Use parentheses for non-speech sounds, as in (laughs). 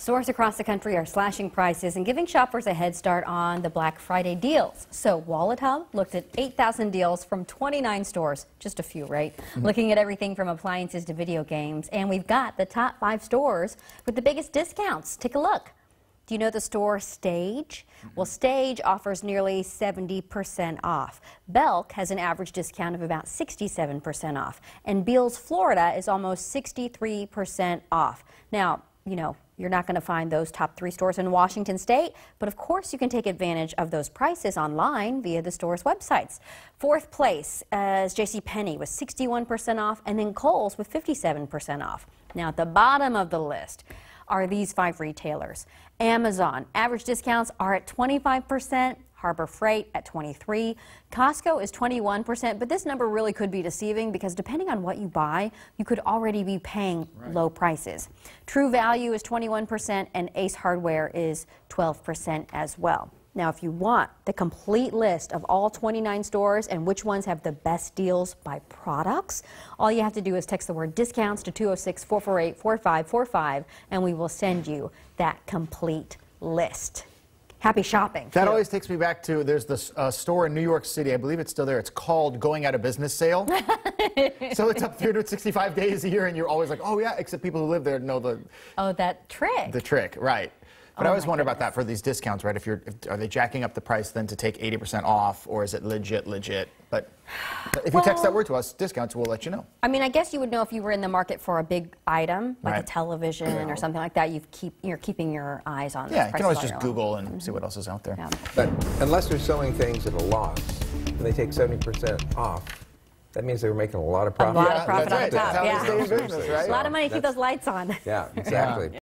Stores across the country are slashing prices and giving shoppers a head start on the Black Friday deals. So WalletHub looked at 8,000 deals from 29 stores, just a few, right? Mm-hmm. Looking at everything from appliances to video games. And we've got the top five stores with the biggest discounts. Take a look. Do you know the store Stage? Mm-hmm. Well, Stage offers nearly 70% off. Belk has an average discount of about 67% off. And Bealls, Florida is almost 63% off. Now, you know, you're not going to find those top three stores in Washington state, but of course you can take advantage of those prices online via the store's websites. Fourth place uh, is J.C. Penney with 61% off, and then Kohl's with 57% off. Now at the bottom of the list are these five retailers. Amazon, average discounts are at 25%. Harbor Freight at 23. Costco is 21%, but this number really could be deceiving because depending on what you buy, you could already be paying right. low prices. True Value is 21% and Ace Hardware is 12% as well. Now, if you want the complete list of all 29 stores and which ones have the best deals by products, all you have to do is text the word discounts to 206 448 4545 and we will send you that complete list happy shopping. That too. always takes me back to there's this uh, store in New York City. I believe it's still there. It's called Going Out of Business Sale. (laughs) so it's up 365 days a year, and you're always like, oh yeah, except people who live there know the. Oh, that trick. The trick, right. But oh I always wonder goodness. about that for these discounts, right? If you're, if, are they jacking up the price then to take 80% off, or is it legit, legit? But if you text that word to us, discounts, we'll let you know. I mean, I guess you would know if you were in the market for a big item, like right. a television or something like that. You keep, you're keeping your eyes on. Yeah, you can always just Google and mm -hmm. see what else is out there. Yeah. But unless they're selling things at a loss, and they take 70% off, that means they were making a lot of profit. A lot of profit on the top. Yeah. Business, right? A lot of money to keep those lights on. Yeah, exactly. (laughs)